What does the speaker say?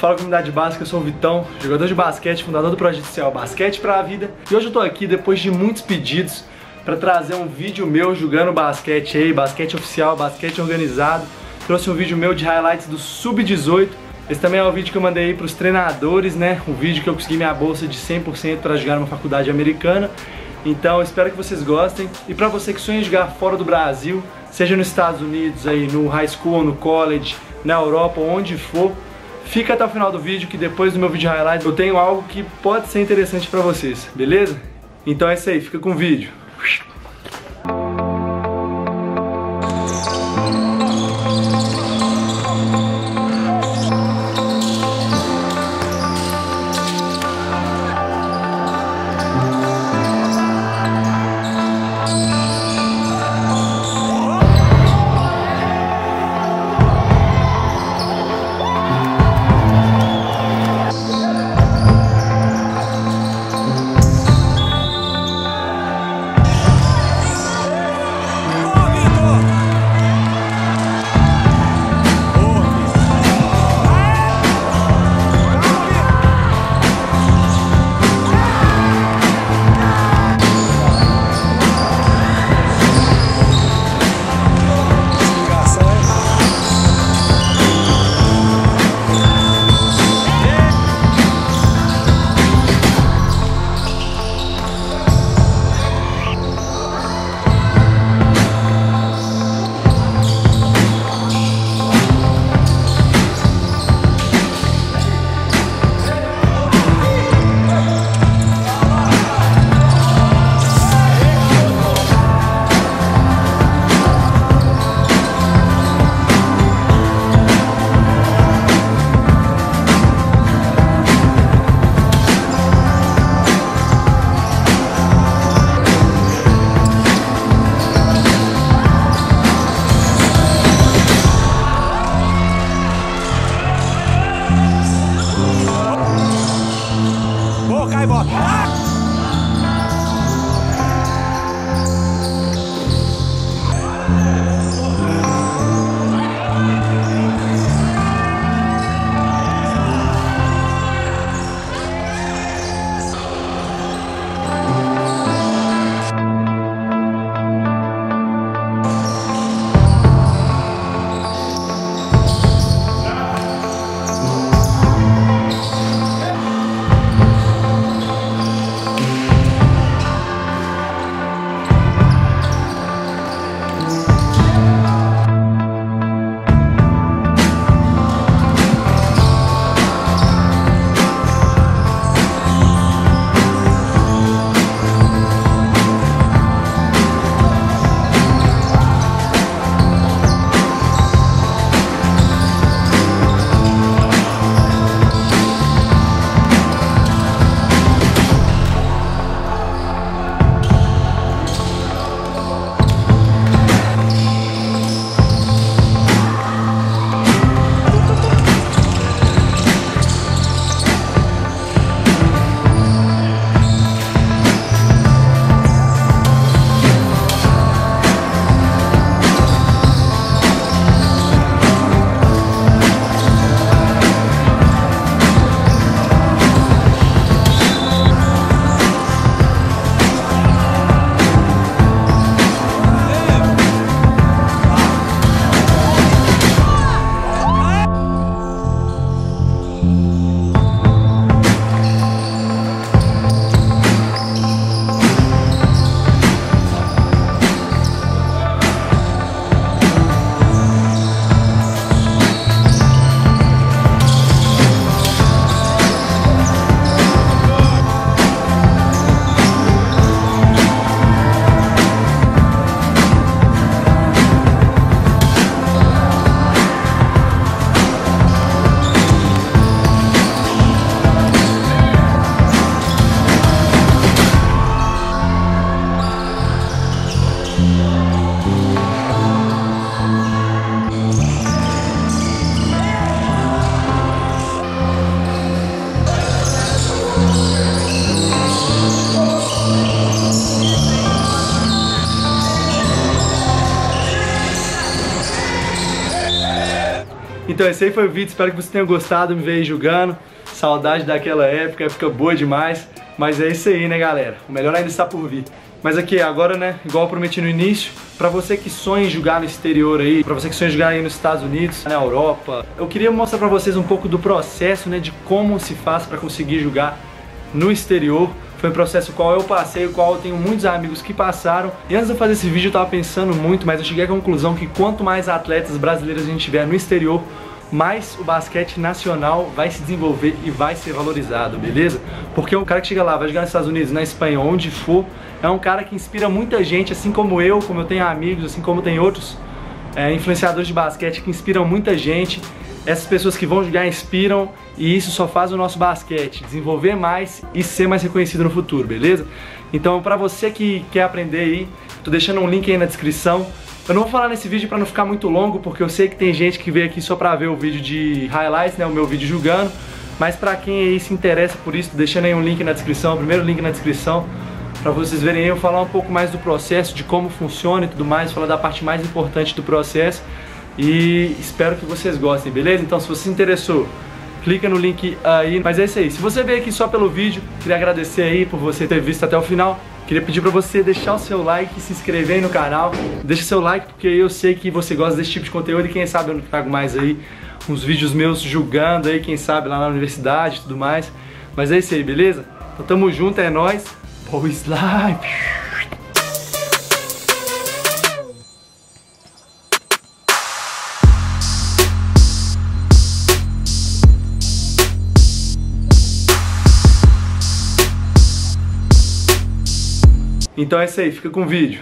Fala comunidade básica, eu sou o Vitão, jogador de basquete, fundador do projeto social Basquete pra Vida. E hoje eu tô aqui depois de muitos pedidos para trazer um vídeo meu jogando basquete aí, basquete oficial, basquete organizado. Trouxe um vídeo meu de highlights do Sub-18. Esse também é o vídeo que eu mandei aí pros treinadores, né? Um vídeo que eu consegui minha bolsa de 100% para jogar numa faculdade americana. Então espero que vocês gostem. E para você que sonha em jogar fora do Brasil, seja nos Estados Unidos, aí no high school no college, na Europa, onde for, fica até o final do vídeo que depois do meu vídeo highlight eu tenho algo que pode ser interessante para vocês, beleza? Então é isso aí, fica com o vídeo. Então esse aí foi o vídeo, espero que você tenha gostado, me veio julgando. Saudade daquela época, época boa demais. Mas é isso aí, né, galera? O melhor ainda está por vir. Mas aqui, agora, né, igual eu prometi no início, pra você que sonha em jogar no exterior aí, pra você que sonha em jogar aí nos Estados Unidos, na Europa, eu queria mostrar pra vocês um pouco do processo, né, de como se faz pra conseguir jogar no exterior. Foi um processo qual eu passei, o qual eu tenho muitos amigos que passaram. E antes de eu fazer esse vídeo eu tava pensando muito, mas eu cheguei à conclusão que quanto mais atletas brasileiros a gente tiver no exterior, mais o basquete nacional vai se desenvolver e vai ser valorizado, beleza? Porque o cara que chega lá, vai jogar nos Estados Unidos, na Espanha, onde for, é um cara que inspira muita gente, assim como eu, como eu tenho amigos, assim como tem outros é, influenciadores de basquete que inspiram muita gente. Essas pessoas que vão jogar inspiram e isso só faz o nosso basquete desenvolver mais e ser mais reconhecido no futuro, beleza? Então, para você que quer aprender aí, tô deixando um link aí na descrição. Eu não vou falar nesse vídeo para não ficar muito longo, porque eu sei que tem gente que veio aqui só para ver o vídeo de highlights, né, o meu vídeo julgando. Mas para quem aí se interessa por isso, deixando aí um link na descrição, o primeiro link na descrição, para vocês verem eu falar um pouco mais do processo, de como funciona e tudo mais, falar da parte mais importante do processo e espero que vocês gostem, beleza? Então se você se interessou, clica no link aí, mas é isso aí. Se você veio aqui só pelo vídeo, queria agradecer aí por você ter visto até o final. Queria pedir pra você deixar o seu like, se inscrever aí no canal. Deixa seu like porque eu sei que você gosta desse tipo de conteúdo e quem sabe eu não trago mais aí uns vídeos meus julgando aí, quem sabe lá na universidade e tudo mais. Mas é isso aí, beleza? Então tamo junto, é nóis. Paul Slime. Então é isso aí, fica com o vídeo.